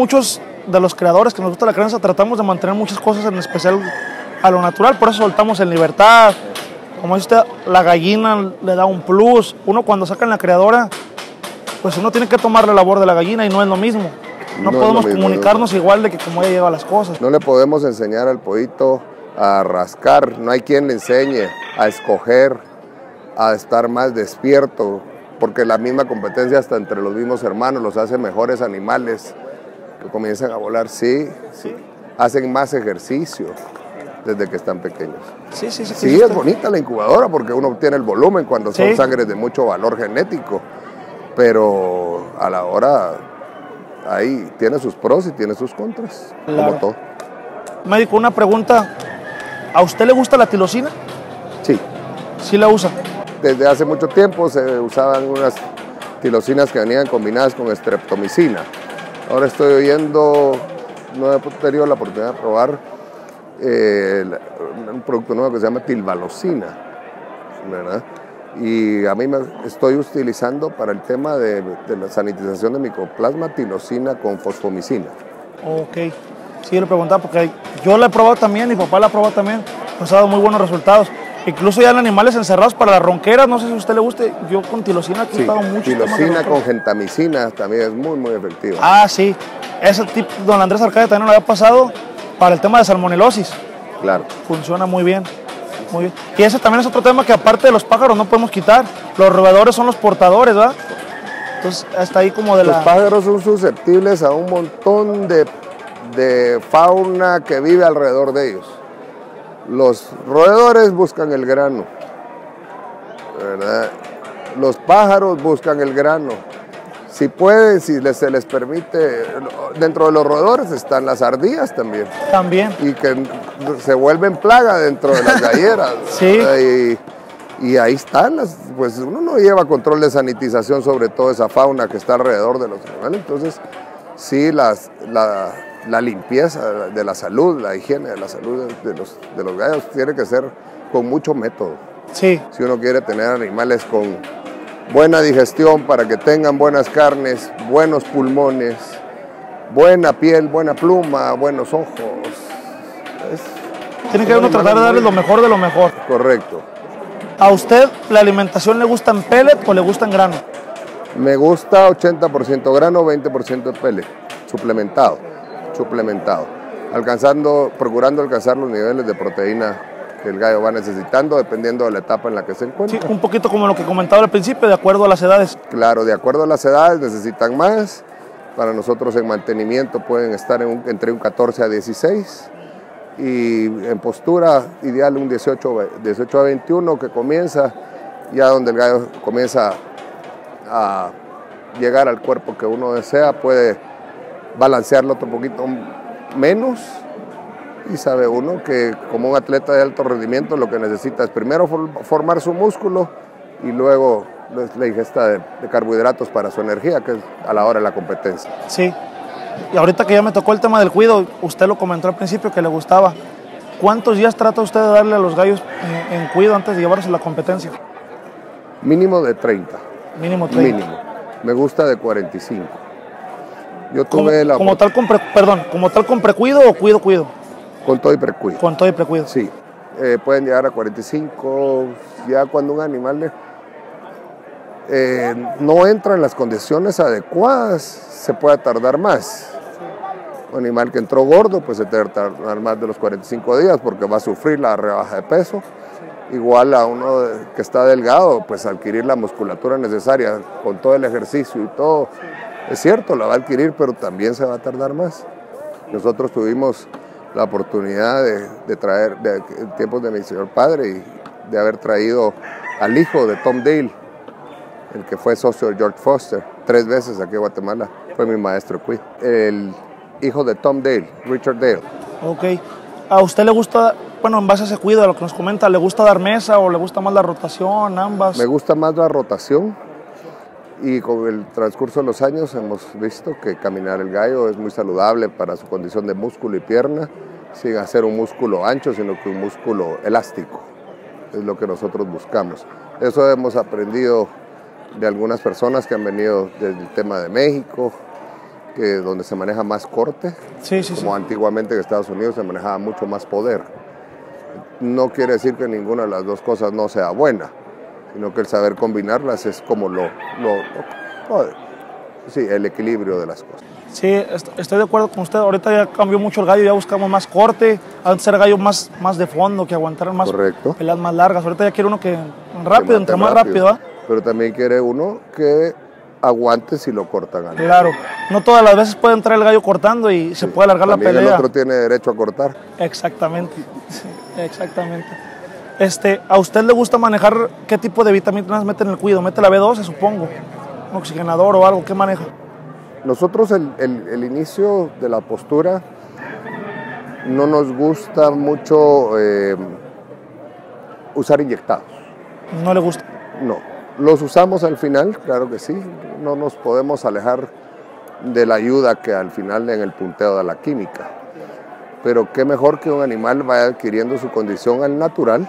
muchos de los creadores que nos gusta la crianza tratamos de mantener muchas cosas en especial a lo natural, por eso soltamos en libertad. Como dice usted, la gallina le da un plus. Uno cuando saca en la criadora, pues uno tiene que tomar la labor de la gallina y no es lo mismo. No, No podemos mismo, comunicarnos igual de que como ella lleva las cosas. No le podemos enseñar al pollito a rascar, no hay quien le enseñe a escoger, a estar más despierto, porque la misma competencia hasta entre los mismos hermanos los hace mejores animales, que comienzan a volar, sí, sí. hacen más ejercicio desde que están pequeños. Sí, sí, sí. Sí, es bonita la incubadora porque uno obtiene el volumen cuando son Sí. sangres de mucho valor genético, pero a la hora ahí tiene sus pros y tiene sus contras, Claro. como todo. Médico, una pregunta. ¿A usted le gusta la tilosina? Sí, Sí la usa. desde hace mucho tiempo se usaban unas tilosinas que venían combinadas con streptomicina. Ahora estoy oyendo, no he tenido la oportunidad de probar eh, un producto nuevo que se llama tilvalocina, ¿verdad? Y a mí me estoy utilizando para el tema de, la sanitización de micoplasma tilosina con fosfomicina. Ok. Sí, le preguntaba porque yo la he probado también, mi papá la ha probado también, nos ha dado muy buenos resultados. Incluso ya en animales encerrados para las ronqueras, no sé si a usted le guste, yo con tilosina he estado mucho. tilosina con gentamicina también es muy, muy efectiva. Ah, sí. Ese tipo, don Andrés Arcadia también lo había pasado para el tema de salmonelosis. Claro. Funciona muy bien. Muy bien. Y ese también es otro tema que aparte de los pájaros no podemos quitar. Los roedores son los portadores, ¿verdad? Entonces, hasta ahí como de Los la... pájaros son susceptibles a un montón de, de fauna que vive alrededor de ellos. Los roedores buscan el grano, ¿verdad? Los pájaros buscan el grano. Si pueden, si les- se les permite, dentro de los roedores están las ardillas también También. y que se vuelven plaga dentro de las galleras. Sí. y ahí están, las, pues uno no lleva control de sanitización sobre toda esa fauna que está alrededor de los animales, entonces sí las, la, la limpieza de la salud, la higiene de la salud de los, de los gallos tiene que ser con mucho método. Sí, Si uno quiere tener animales con buena digestión para que tengan buenas carnes, buenos pulmones, buena piel, buena pluma, buenos ojos. Es tiene que uno tratar de darles lo mejor de lo mejor. correcto. ¿A usted la alimentación le gusta en pellet o le gusta en grano? Me gusta 80% grano, 20% de pellet, suplementado, suplementado, alcanzando, procurando alcanzar los niveles de proteína que el gallo va necesitando dependiendo de la etapa en la que se Sí, encuentra. un poquito como lo que comentaba al principio, de acuerdo a las edades. Claro, de acuerdo a las edades necesitan más. Para nosotros en mantenimiento pueden estar en un- entre un 14 a 16 y en postura ideal un 18, ve- 18 a 21 que comienza ya donde el gallo comienza a llegar al cuerpo que uno desea, puede balancearlo otro poquito menos y sabe uno que como un atleta de alto rendimiento lo que necesita es primero for- formar su músculo y luego la ingesta de, de carbohidratos para su energía, que es a la hora de la competencia. Sí. Y ahorita que ya me tocó el tema del cuido, usted lo comentó al principio que le gustaba. ¿Cuántos días trata usted de darle a los gallos en, en cuido antes de llevarlos a la competencia? Mínimo de 30, Mínimo 30. mínimo. Me gusta de 45. Yo Como, tuve la como tal con pre- perdón, como tal con precuido o cuido cuido? con todo y precuido. Con todo y precuido. Sí, eh, pueden llegar a 45, ya cuando un animal eh, no entra en las condiciones adecuadas, se puede tardar más. Un animal que entró gordo, pues se debe tardar más de los 45 días porque va a sufrir la rebaja de peso. Igual a uno que está delgado, pues adquirir la musculatura necesaria con todo el ejercicio y todo. Es cierto, la va a adquirir, pero también se va a tardar más. Nosotros tuvimos la oportunidad de, de traer, de, en tiempos de mi señor padre, y de haber traído al hijo de Tom Dale, el que fue socio de George Foster, tres veces aquí en Guatemala, fue mi maestro cuido. El hijo de Tom Dale, Richard Dale. Ok. ¿A usted le gusta, bueno, en base a ese cuido, a lo que nos comenta, le gusta dar mesa o le gusta más la rotación, ambas? Me gusta más la rotación y con el transcurso de los años hemos visto que caminar el gallo es muy saludable para su condición de músculo y pierna, sin hacer un músculo ancho, sino que un músculo elástico. Es lo que nosotros buscamos. Eso hemos aprendido de algunas personas que han venido desde el tema de México, que donde se maneja más corte, Sí, sí, como sí. antiguamente en Estados Unidos se manejaba mucho más poder. No quiere decir que ninguna de las dos cosas no sea buena, sino que el saber combinarlas es como lo, lo- lo- lo- sí, el equilibrio de las cosas. Sí, est- estoy de acuerdo con usted. Ahorita ya cambió mucho el gallo, ya buscamos más corte. Antes era gallo más, más de fondo, que aguantaran más Correcto. peleas más largas. Ahorita ya quiere uno que rápido, entre más rápido, ¿ah? Pero también quiere uno que aguante si lo cortan al Claro, no todas las veces puede entrar el gallo cortando y se puede alargar la pelea. el otro tiene derecho a cortar. Exactamente, sí, exactamente. Este, ¿A usted le gusta manejar qué tipo de vitaminas mete en el cuido? ¿Mete la B12, supongo? ¿Un oxigenador o algo? ¿Qué maneja? Nosotros el, el- el inicio de la postura no nos gusta mucho eh, usar inyectados. No le gusta. No, los usamos al final, claro que sí. No nos podemos alejar de la ayuda que al final en el punteo da la química. Pero qué mejor que un animal vaya adquiriendo su condición al natural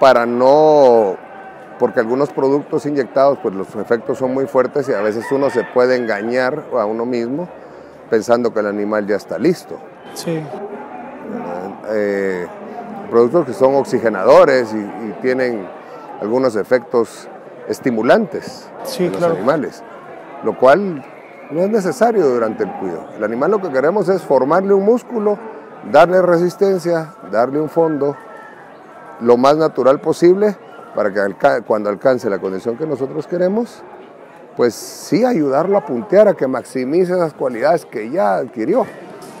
para no, porque algunos productos inyectados, pues los efectos son muy fuertes y a veces uno se puede engañar a uno mismo pensando que el animal ya está listo. Sí, Eh, productos que son oxigenadores y, y tienen algunos efectos estimulantes Sí, en los claro. animales, lo cual no es necesario durante el cuido. El animal lo que queremos es formarle un músculo, darle resistencia, darle un fondo lo más natural posible para que alca- cuando alcance la condición que nosotros queremos, pues sí ayudarlo a puntear, a que maximice esas cualidades que ya adquirió.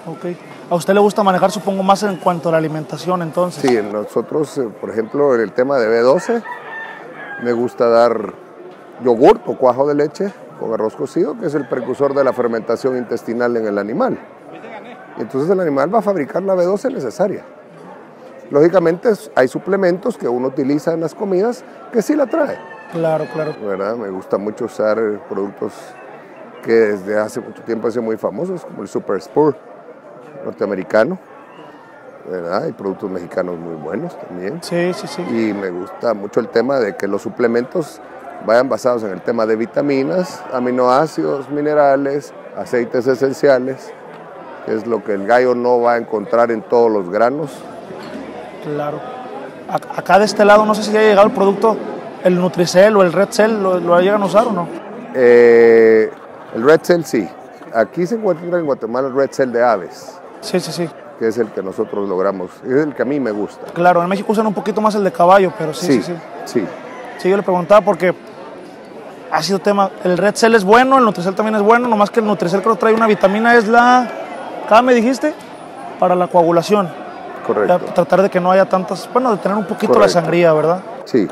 ok. ¿A usted le gusta manejar, supongo, más en cuanto a la alimentación, entonces? Sí, nosotros, eh, por ejemplo, en el tema de B12, me gusta dar yogur o cuajo de leche con arroz cocido, que es el precursor de la fermentación intestinal en el animal. Entonces el animal va a fabricar la B12 necesaria. Lógicamente hay suplementos que uno utiliza en las comidas que sí la trae, Claro, claro. ¿verdad? Me gusta mucho usar eh, productos que desde hace mucho tiempo han sido muy famosos, como el Super Spur norteamericano, ¿verdad? Hay productos mexicanos muy buenos también. Sí, sí, sí. Y me gusta mucho el tema de que los suplementos vayan basados en el tema de vitaminas, aminoácidos, minerales, aceites esenciales, que es lo que el gallo no va a encontrar en todos los granos. Claro. Ac- Acá de este lado, no sé si ha llegado el producto, el Nutricel o el Red Cell, ¿lo, lo llegan a usar o no? Eh, el Red Cell sí. Aquí se encuentra en Guatemala el Red Cell de aves, Sí, sí, sí. que es el que nosotros logramos, es el que a mí me gusta. Claro, en México usan un poquito más el de caballo, pero sí, sí, sí. sí. Sí, yo le preguntaba porque ha sido tema. El Red Cell es bueno, el Nutricel también es bueno, nomás que el Nutricel creo que trae una vitamina, es la. ¿Cada me dijiste? Para la coagulación. Correcto. tratar de que no haya tantas. Bueno, de tener un poquito la Correcto. sangría, ¿verdad? Sí,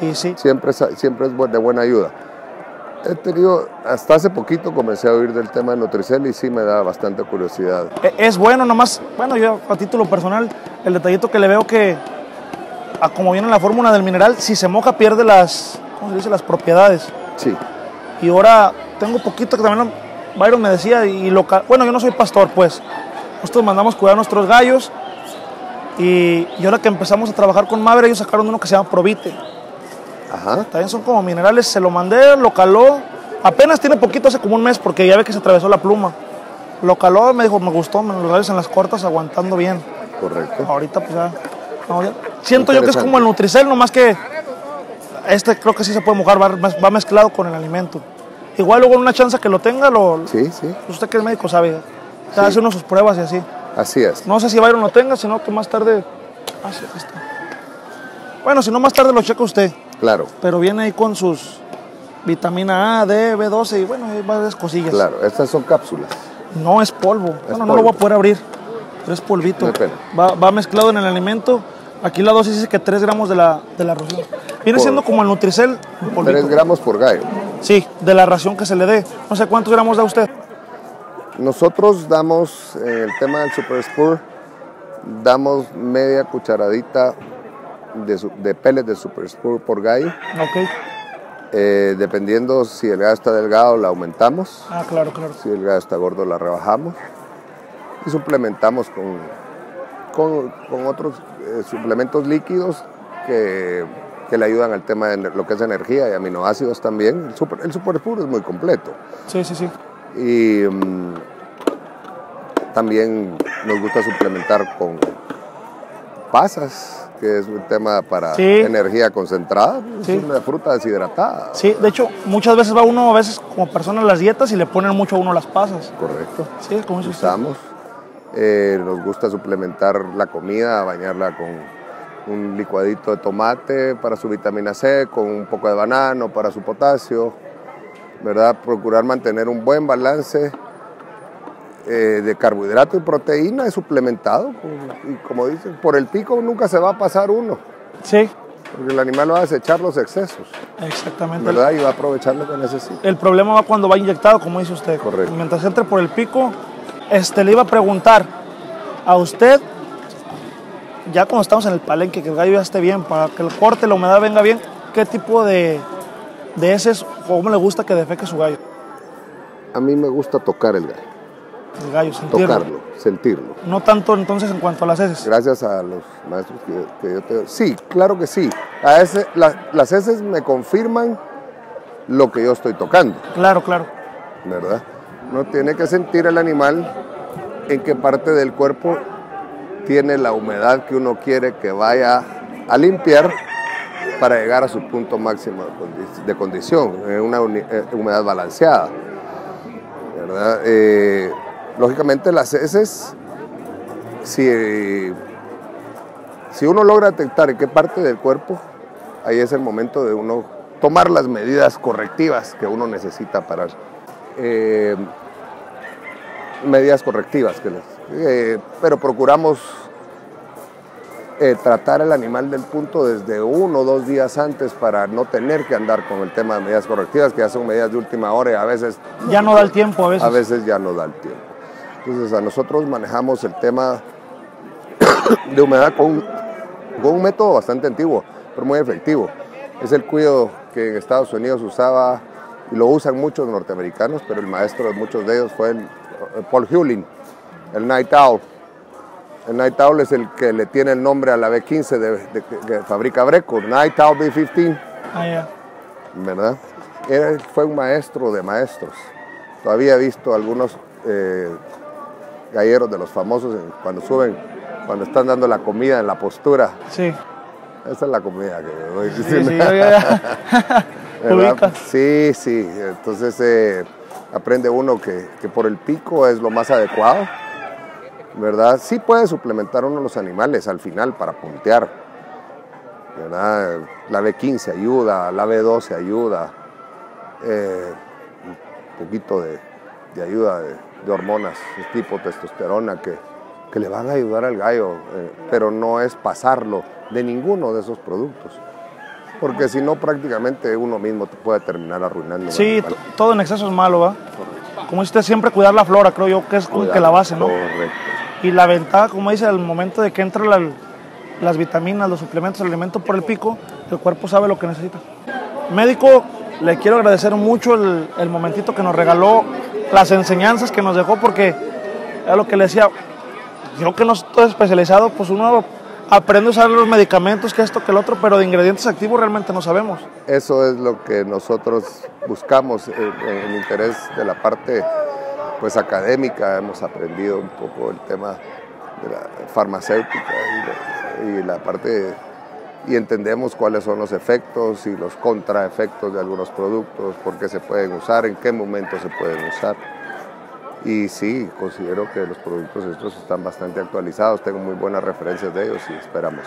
Y sí. siempre es, siempre es de buena ayuda. He tenido, hasta hace poquito comencé a oír del tema de Nutricel y sí me da bastante curiosidad. E- Es bueno, nomás. Bueno, yo a título personal, el detallito que le veo que. a como viene la fórmula del mineral, si se moja pierde las. ¿Cómo se dice? Las propiedades. Sí, Y ahora tengo poquito que también Byron me decía, y local, bueno, yo no soy pastor, pues. Nosotros mandamos cuidar a nuestros gallos. Y, y ahora que empezamos a trabajar con Maverick, ellos sacaron uno que se llama Provite. ajá, También son como minerales, se lo mandé, lo caló. Apenas tiene poquito, hace como un mes, porque ya ve que se atravesó la pluma. Lo caló, me dijo, me gustó, me gallos en las cortas aguantando bien. correcto. Ahorita pues ya. no, ya. Siento yo que es como el Nutricel, nomás que este creo que sí se puede mojar, va, va mezclado con el alimento. Igual luego en una chance que lo tenga, lo, Sí, sí, usted que es médico sabe, se hace uno sus pruebas y así. Así es. No sé si Byron lo tenga, sino que más tarde... Ah, sí, aquí está. Bueno, si no más tarde lo checa usted, Claro, pero viene ahí con sus vitamina A, D, B12 y bueno, hay varias cosillas. claro. Estas son cápsulas. No es polvo. bueno, no lo voy polvo. a poder abrir. Pero es polvito. No. Va, va mezclado en el alimento. Aquí la dosis dice que 3 gramos de la, de la ración. Viene Por- siendo como el Nutricel. un polvito. 3 gramos por gallo. Sí, de la ración que se le dé. No sé cuántos gramos da usted. Nosotros damos, en el tema del Super Spur, damos media cucharadita de, de pellets de Super Spur por gallo. Ok. Eh, dependiendo si el gallo está delgado, la aumentamos. Ah, claro, claro. Si el gallo está gordo, la rebajamos. Y suplementamos con, con, con otros eh, suplementos líquidos que, que le ayudan al tema de lo que es energía y aminoácidos también. El Super, el super Spur es muy completo. Sí, sí, sí. Y mm, también nos gusta suplementar con pasas, que es un tema para Sí. energía concentrada. Sí. Es una fruta deshidratada. Sí, de hecho, muchas veces va uno, a veces como persona las dietas y le ponen mucho a uno las pasas. Correcto. Sí, como dice. Usamos. Eh, nos gusta suplementar la comida, bañarla con un licuadito de tomate para su vitamina C, con un poco de banano para su potasio, ¿verdad? Procurar mantener un buen balance eh, de carbohidrato y proteína es suplementado. Y como dicen, por el pico nunca se va a pasar uno, Sí, porque el animal va a desechar los excesos, exactamente. ¿verdad? Y va a aprovechar lo que necesita. El problema va cuando va inyectado, como dice usted. Correcto. Mientras entre por el pico, este, le iba a preguntar a usted, ya cuando estamos en el palenque, que el gallo ya esté bien, para que el corte, la humedad venga bien, ¿qué tipo de, de heces, cómo le gusta que defeque su gallo? A mí me gusta tocar el gallo, El gallo, sentirlo. tocarlo, sentirlo. No tanto entonces en cuanto a las heces. Gracias a los maestros que, que yo te... Sí, claro que sí. A ese, la- las heces me confirman lo que yo estoy tocando, Claro, claro. ¿verdad? No tiene que sentir el animal en qué parte del cuerpo tiene la humedad que uno quiere que vaya a limpiar para llegar a su punto máximo de condi- de condición, en una eh, humedad balanceada. ¿verdad? Eh, lógicamente las heces, si, si uno logra detectar en qué parte del cuerpo, ahí es el momento de uno tomar las medidas correctivas que uno necesita para... eh, medidas correctivas, que les- pero procuramos eh, tratar al animal del punto desde uno o dos días antes para no tener que andar con el tema de medidas correctivas, que ya son medidas de última hora y a veces Ya no da el tiempo a veces. a veces ya no da el tiempo. Entonces a nosotros manejamos el tema de humedad con, con un método bastante antiguo, pero muy efectivo. Es el cuido que en Estados Unidos usaba y lo usan muchos norteamericanos, pero el maestro de muchos de ellos fue el, eh, Paul Hewlin, el Night Owl. El Night Owl es el que le tiene el nombre a la B15 de, de- que fabrica Breco, Night Owl B15. Ah, ya. ¿verdad? Era- fue un maestro de maestros. Todavía he visto algunos eh, galleros de los famosos cuando suben, cuando están dando la comida en la postura. Sí. Esa es la comida que me doy. Sí, sí, yo. Ubica. Sí, sí. Entonces eh, aprende uno que, que por el pico es lo más adecuado, ¿verdad? Sí puede suplementar uno los animales al final para puntear, ¿verdad? La B15 ayuda, la B12 ayuda, eh, un poquito de, de ayuda de, de hormonas tipo testosterona que, que le van a ayudar al gallo, eh, pero no es pasarlo de ninguno de esos productos. Porque si no, prácticamente uno mismo te puede terminar arruinando. Sí, todo en exceso es malo, ¿va? Como usted, siempre cuidar la flora, creo yo, que es como que la base, ¿no? Correcto. Y la ventaja, como dice, al momento de que entran la- las vitaminas, los suplementos, el alimento por el pico, el cuerpo sabe lo que necesita. Médico, le quiero agradecer mucho el, el momentito que nos regaló, las enseñanzas que nos dejó, porque era lo que le decía, yo que no estoy especializado, pues uno aprende a usar los medicamentos, que esto, que el otro, pero de ingredientes activos realmente no sabemos. Eso es lo que nosotros buscamos en, en el interés de la parte pues académica. Hemos aprendido un poco el tema de la farmacéutica y la, y la parte y entendemos cuáles son los efectos y los contraefectos de algunos productos, por qué se pueden usar, en qué momento se pueden usar. Y sí, considero que los productos estos están bastante actualizados, tengo muy buenas referencias de ellos y esperamos.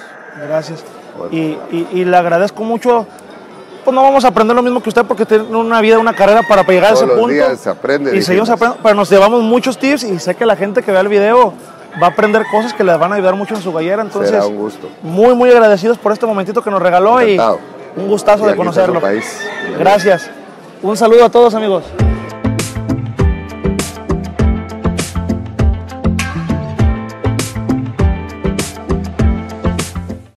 Gracias. Bueno. Y, y- y le agradezco mucho. Pues no vamos a aprender lo mismo que usted porque tiene una vida, una carrera para llegar a Todos ese los punto. días se aprende, Y seguimos aprendiendo, pero nos llevamos muchos tips y sé que la gente que vea el video va a aprender cosas que les van a ayudar mucho en su gallera. Entonces, Será un gusto. muy, muy agradecidos por este momentito que nos regaló Encantado. y un gustazo Y de conocerlo. país. Gracias. Un saludo a todos, amigos.